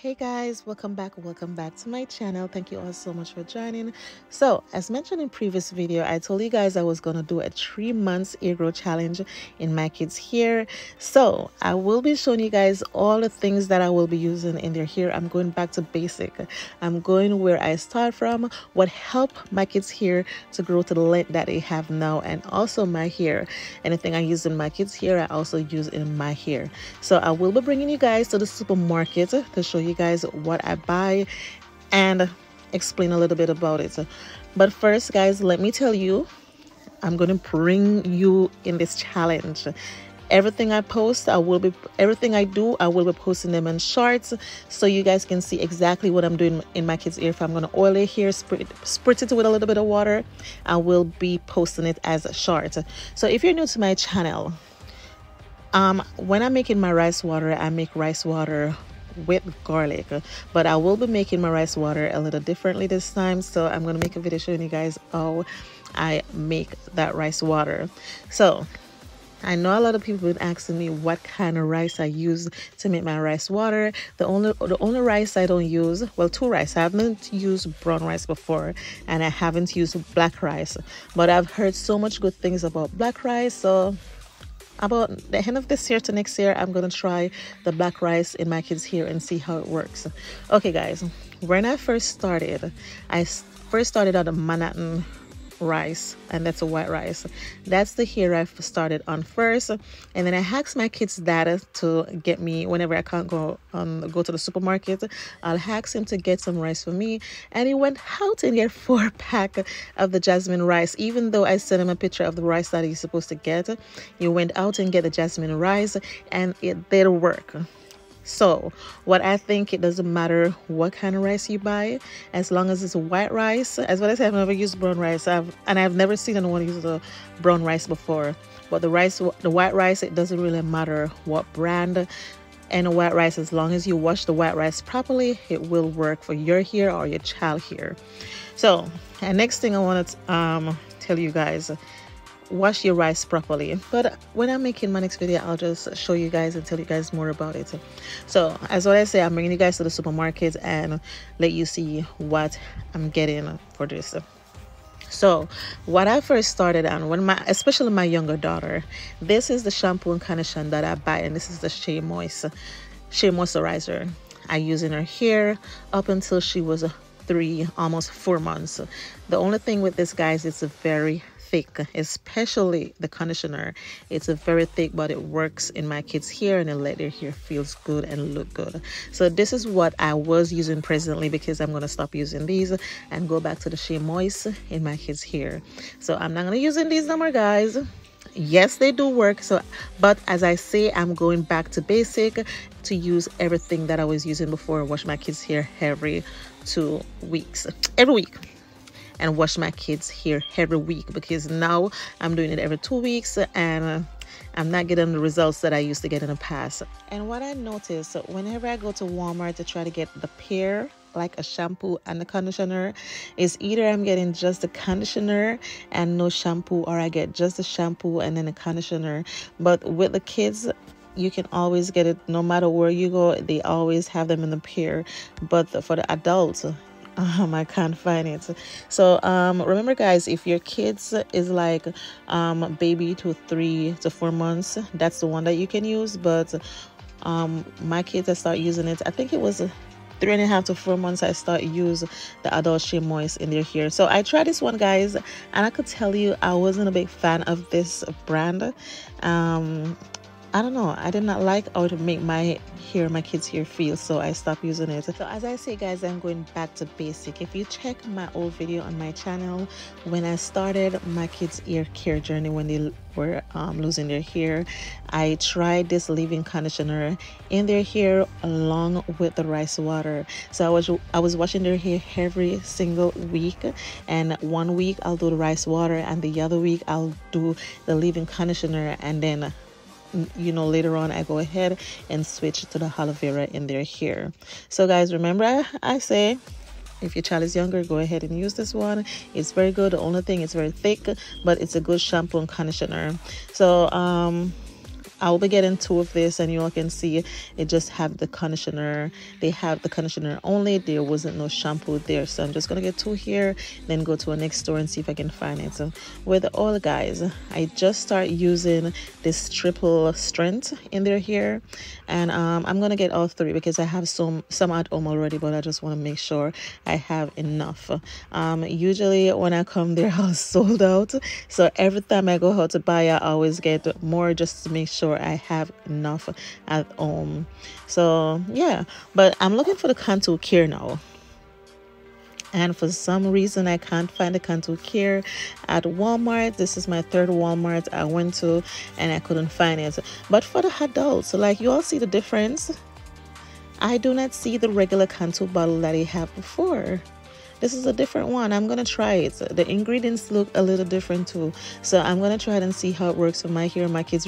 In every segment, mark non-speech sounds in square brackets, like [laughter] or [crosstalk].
hey guys welcome back welcome back to my channel. Thank you all so much for joining. So as mentioned in previous video i told you guys i was gonna do a three months ear challenge in my kids hair so i will be showing you guys all the things that i will be using in their hair i'm going back to basic. I'm going where i start from what helped my kids hair to grow to the length that they have now and also my hair. Anything i use in my kids hair i also use in my hair. So i will be bringing you guys to the supermarket to show you you guys what I buy and explain a little bit about it. But first, guys, let me tell you, I'm going to bring you in this challenge. Everything I post, I will be everything I do, I will be posting them in shorts so you guys can see exactly what I'm doing in my kids' ear. If I'm gonna oil it here, spritz, spritz it with a little bit of water, I will be posting it as a short. So if you're new to my channel, um, when I'm making my rice water, I make rice water with garlic but i will be making my rice water a little differently this time so i'm going to make a video showing you guys how i make that rice water so I know a lot of people have been asking me what kind of rice I use to make my rice water. The only the only rice I don't use, well, two rice. I haven't used brown rice before, and I haven't used black rice. But I've heard so much good things about black rice, so about the end of this year to next year i'm gonna try the black rice in my kids hair and see how it works. Okay guys when i first started i first started on the Mahatma rice and that's a white rice. That's the hair i started on first and then i asked my kids dad to get me whenever i can't go on go to the supermarket i'll ask him to get some rice for me and he went out and [laughs] get four pack of the jasmine rice. Even though i sent him a picture of the rice that he's supposed to get he went out and get the jasmine rice and it did work so, what I think it doesn't matter what kind of rice you buy, as long as it's white rice. As well as I've never used brown rice, I've and I've never seen anyone use the brown rice before. But the rice, the white rice, it doesn't really matter what brand. And white rice, as long as you wash the white rice properly, it will work for your hair or your child hair. So, next thing I want to um, tell you guys wash your rice properly. But when i'm making my next video i'll just show you guys and tell you guys more about it. So as what i say i'm bringing you guys to the supermarket and let you see what i'm getting for this. So what i first started on when my especially my younger daughter this is the shampoo and conditioner that i buy and this is the shea moist shea moisturizer. I use in her hair up until she was three almost four months. The only thing with this guys it's a very thick, especially the conditioner. It's a very thick, but it works in my kids' hair and it let their hair feels good and look good. So this is what I was using presently because I'm to stop using these and go back to the Shea Moist in my kids' hair. So I'm not to use these no more, guys yes they do work so but as i say i'm going back to basic to use everything that i was using before wash my kids hair every two weeks every week and wash my kids hair every week because now I'm doing it every two weeks and I'm not getting the results that I used to get in the past. And what I notice whenever I go to Walmart to try to get the pair like a shampoo and a conditioner is either I'm getting just the conditioner and no shampoo or I get just the shampoo and then a conditioner but with the kids you can always get it no matter where you go they always have them in the pair but for the adults um i can't find it so um remember guys if your kids is like um baby to three to four months that's the one that you can use. But um my kids i start using it. I think it was three and a half to four months i start use the adult shea moist in their hair. So i tried this one guys and i could tell you i wasn't a big fan of this brand. Um I don't know. I did not like how to make my hair, my kids' hair feel, so I stopped using it. So as I say, guys, I'm going back to basic. If you check my old video on my channel, when I started my kids' ear care journey, when they were um, losing their hair, I tried this leave-in conditioner in their hair along with the rice water. So I was I was washing their hair every single week, and one week I'll do the rice water, and the other week I'll do the leave-in conditioner, and then you know later on i go ahead and switch to the aloe vera in their hair so guys remember i say if your child is younger go ahead and use this one. It's very good. The only thing it's very thick but it's a good shampoo and conditioner. So um I'll be getting two of this and you all can see it. Just have the conditioner. They have the conditioner only. There wasn't no shampoo there. So I'm just gonna get two here then go to a next store and see if I can find it. So with the oil guys I just start using this triple strength in there here. And um, I'm gonna get all three because I have some some at home already but I just want to make sure I have enough. Um, usually when I come there [laughs] I was sold out. So every time I go out to buy I always get more just to make sure sure I have enough at home. So yeah, but I'm looking for the Cantu Care now and for some reason I can't find the Cantu Care at Walmart. This is my third Walmart I went to and I couldn't find it. But for the adults, like you all see the difference. I do not see the regular Cantu bottle that I have before. This is a different one. I'm going to try it. The ingredients look a little different too. So I'm going to try it and see how it works for my hair my kids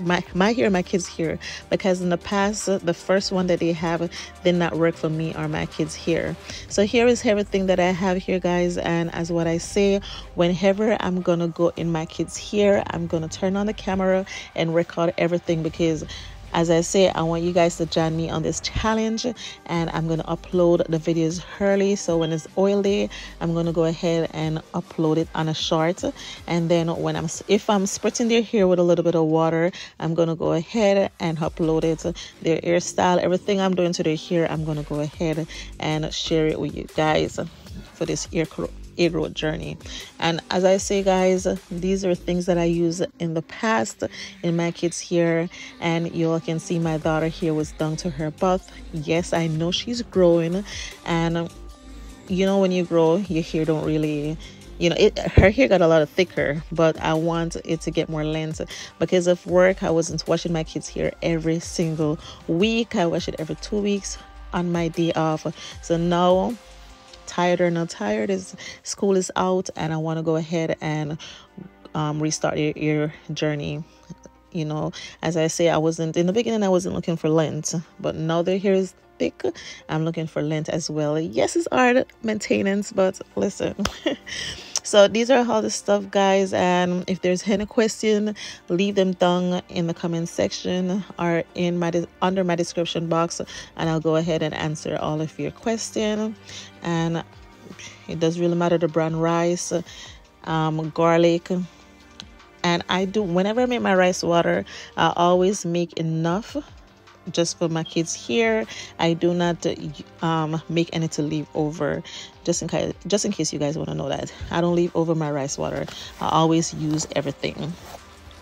my my hair my kids hair because in the past the first one that they have did not work for me or my kids hair so here is everything that i have here guys and as what i say whenever i'm gonna go in my kids hair i'm gonna turn on the camera and record everything because as I say, I want you guys to join me on this challenge and I'm going to upload the videos early. So when it's oil day, I'm going to go ahead and upload it on a short. And then when I'm, if I'm spritzing their hair with a little bit of water, I'm going to go ahead and upload it, their hairstyle, everything I'm doing to their hair, I'm going to go ahead and share it with you guys for this ear a road journey. And as i say guys these are things that i use in the past in my kids here. And you all can see my daughter here was done to her butt yes i know she's growing. And you know when you grow your hair don't really you know it her hair got a lot of thicker but i want it to get more length. Because of work i wasn't washing my kids hair every single week. I wash it every two weeks on my day off. So now tired or not tired is school is out and I want to go ahead and um, restart your, your journey. You know as I say I wasn't in the beginning I wasn't looking for length but now that here is thick I'm looking for length as well. Yes it's hard maintenance but listen [laughs] so these are all the stuff guys and if there's any question leave them down in the comment section or in my under my description box and i'll go ahead and answer all of your question. And it does really matter the brown rice um, garlic. And i do whenever i make my rice water i always make enough just for my kids here. I do not um, make any to leave over just in case just in case you guys want to know that. I don't leave over my rice water. I always use everything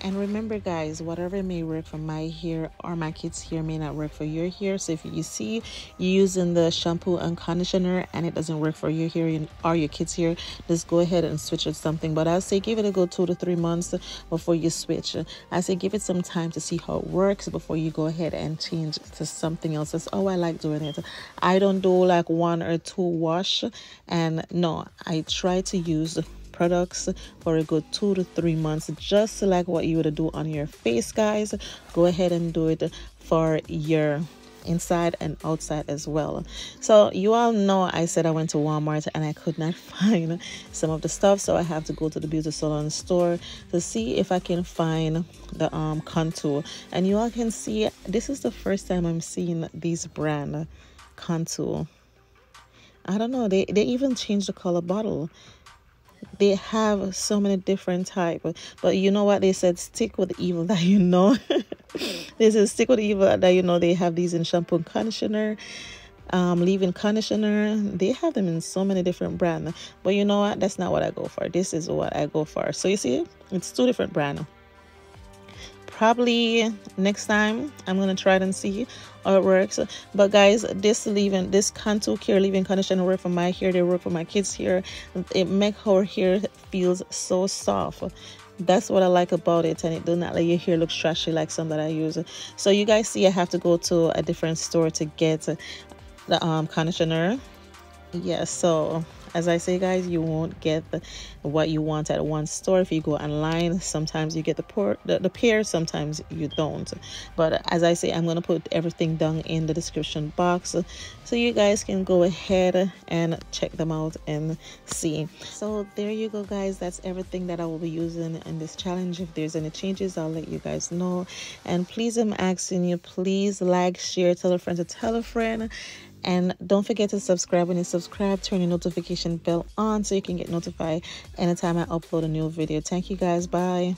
and remember guys whatever may work for my hair or my kids hair may not work for your hair. So if you see you using the shampoo and conditioner and it doesn't work for your hair or your kids hair just go ahead and switch it something. But i say give it a go two to three months before you switch. I say give it some time to see how it works before you go ahead and change to something else. That's oh i like doing it. I don't do like one or two wash. And no i try to use products for a good two to three months just like what you would do on your face guys. Go ahead and do it for your inside and outside as well. So you all know i said i went to walmart and i could not [laughs] find some of the stuff so i have to go to the beauty salon store to see if i can find the um Cantu. And you all can see this is the first time i'm seeing these brand Cantu. I don't know they they even changed the color bottle they have so many different type. But you know what? They said stick with the evil that you know. [laughs] They said stick with the evil that you know. They have these in shampoo and conditioner um leave-in conditioner. They have them in so many different brands but you know what? That's not what i go for. This is what i go for. So you see it's two different brands probably next time i'm gonna try it and see how it works. But guys this leave-in this Cantu Care leave-in conditioner work for my hair they work for my kids hair. It make her hair feels so soft. That's what i like about it and it do not let your hair look trashy like some that i use. So you guys see i have to go to a different store to get the um, conditioner. Yes yeah, so as i say guys you won't get the, what you want at one store. If you go online sometimes you get the, por the, the pair sometimes you don't. But as i say i'm going to put everything down in the description box. So you guys can go ahead and check them out and see. So there you go guys. That's everything that i will be using in this challenge. If there's any changes i'll let you guys know. And please i'm asking you please like share tell a friend to tell a friend and don't forget to subscribe when you subscribe. Turn your notification bell on so you can get notified anytime i upload a new video. Thank you guys. Bye